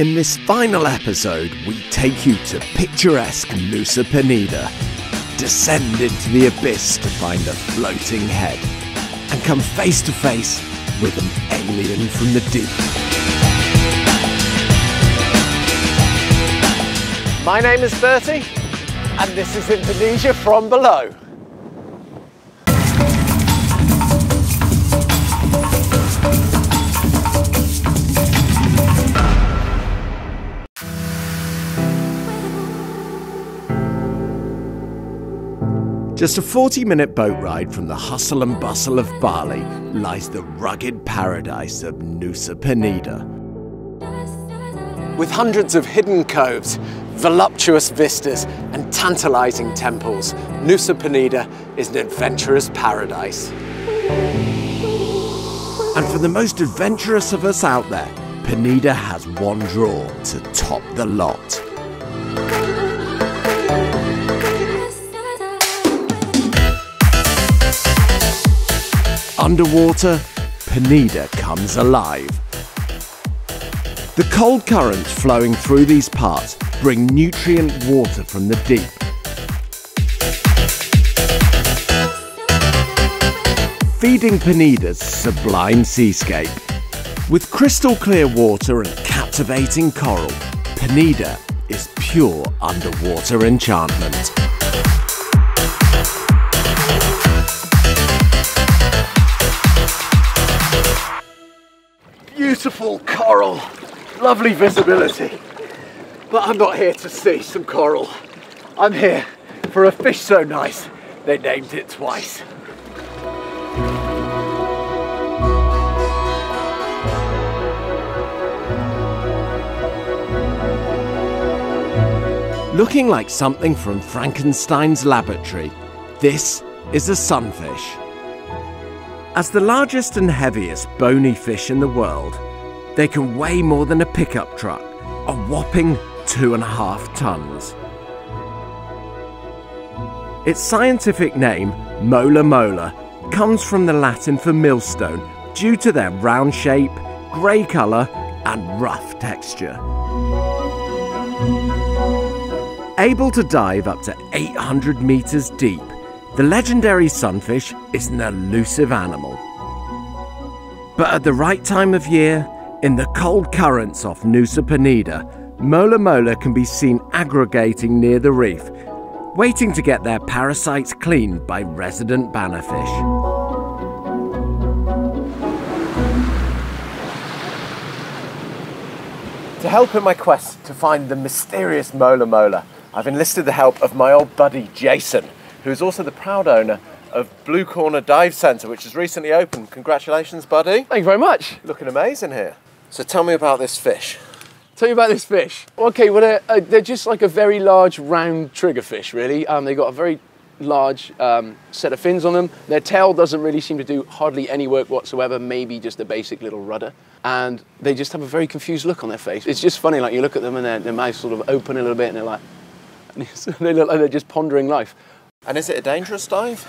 In this final episode, we take you to picturesque Nusa Penida, descend into the abyss to find a floating head, and come face to face with an alien from the deep. My name is Bertie, and this is Indonesia from below. Just a 40 minute boat ride from the hustle and bustle of Bali lies the rugged paradise of Nusa Penida. With hundreds of hidden coves, voluptuous vistas, and tantalizing temples, Nusa Penida is an adventurer's paradise. And for the most adventurous of us out there, Penida has one draw to top the lot. Underwater, Penida comes alive. The cold currents flowing through these parts bring nutrient water from the deep. Feeding Penida's sublime seascape. With crystal clear water and captivating coral, Penida is pure underwater enchantment. Beautiful coral, lovely visibility. But I'm not here to see some coral. I'm here for a fish so nice, they named it twice. Looking like something from Frankenstein's laboratory, this is a sunfish. As the largest and heaviest bony fish in the world, they can weigh more than a pickup truck, a whopping two and a half tons. Its scientific name, mola mola, comes from the Latin for millstone due to their round shape, grey colour, and rough texture. Able to dive up to 800 metres deep, the legendary sunfish is an elusive animal. But at the right time of year, in the cold currents off Nusa Penida, Mola Mola can be seen aggregating near the reef, waiting to get their parasites cleaned by resident bannerfish. To help in my quest to find the mysterious Mola Mola, I've enlisted the help of my old buddy Jason, who is also the proud owner of Blue Corner Dive Centre, which has recently opened. Congratulations, buddy. Thank you very much. Looking amazing here. So tell me about this fish. Tell you about this fish. Okay, well, they're, uh, they're just like a very large round triggerfish, really. Um, they've got a very large um, set of fins on them. Their tail doesn't really seem to do hardly any work whatsoever, maybe just a basic little rudder. And they just have a very confused look on their face. It's just funny, like you look at them and their, their mouths sort of open a little bit and they're like, they look like they're just pondering life. And is it a dangerous dive?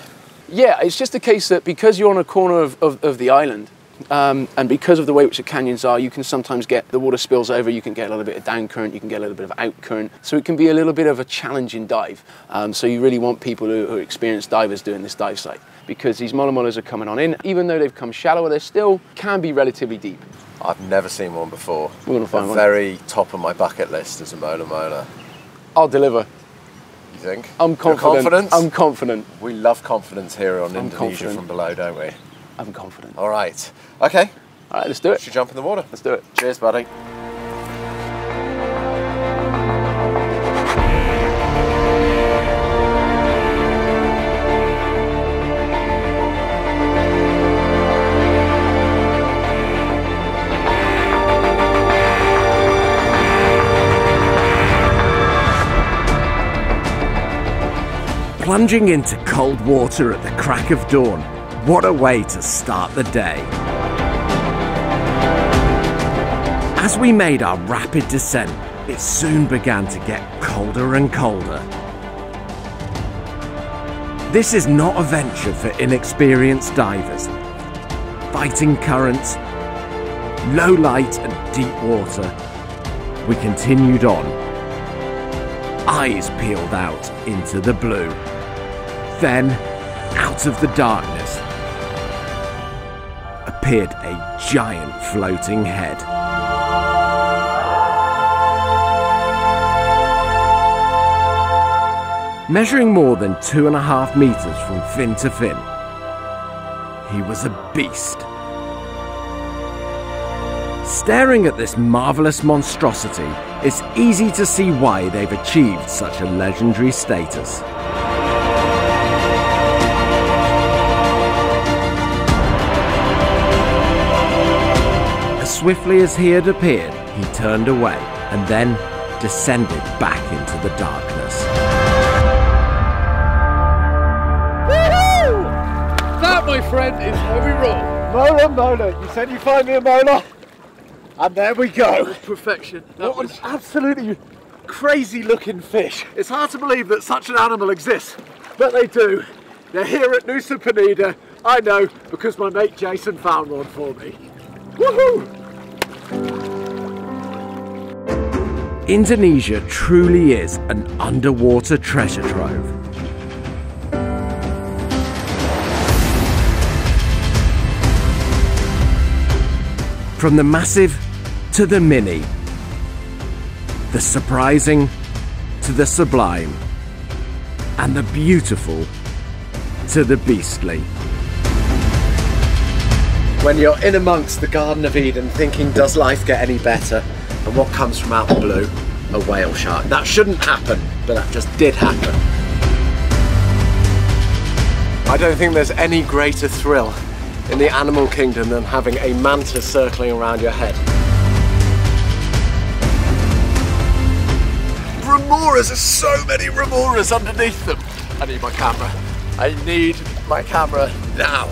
Yeah, it's just a case that because you're on a corner of, of, of the island, um, and because of the way which the canyons are, you can sometimes get the water spills over, you can get a little bit of down current, you can get a little bit of out current. So it can be a little bit of a challenging dive. Um, so you really want people who, who are experienced divers doing this dive site because these mola molas are coming on in. Even though they've come shallower, they still can be relatively deep. I've never seen one before. We're gonna find the one. very top of my bucket list is a mola mola. I'll deliver. Think? I'm confident? I'm confident. We love confidence here on I'm Indonesia confident. from below, don't we? I'm confident. All right. Okay. All right, let's do it. Should jump in the water. Let's do it. Cheers, buddy. Plunging into cold water at the crack of dawn, what a way to start the day. As we made our rapid descent, it soon began to get colder and colder. This is not a venture for inexperienced divers. Fighting currents, low light and deep water, we continued on. Eyes peeled out into the blue. Then, out of the darkness, appeared a giant floating head. Measuring more than two and a half meters from fin to fin, he was a beast. Staring at this marvellous monstrosity, it's easy to see why they've achieved such a legendary status. Swiftly as he had appeared, he turned away and then descended back into the darkness. That, my friend, is how we roll. Mola, Mola, you said you find me a Mola? And there we go. Perfection. That What was an absolutely crazy looking fish. It's hard to believe that such an animal exists, but they do. They're here at Nusa Penida. I know because my mate Jason found one for me. Woohoo! Indonesia truly is an underwater treasure trove. From the massive to the mini, the surprising to the sublime, and the beautiful to the beastly. When you're in amongst the Garden of Eden thinking, does life get any better? And what comes from out the blue? A whale shark. That shouldn't happen, but that just did happen. I don't think there's any greater thrill in the animal kingdom than having a mantis circling around your head. Remoras, there's so many remoras underneath them. I need my camera. I need my camera now.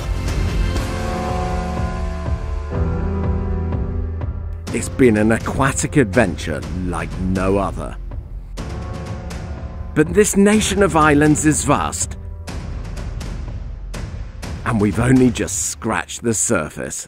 It's been an aquatic adventure like no other. But this nation of islands is vast, and we've only just scratched the surface.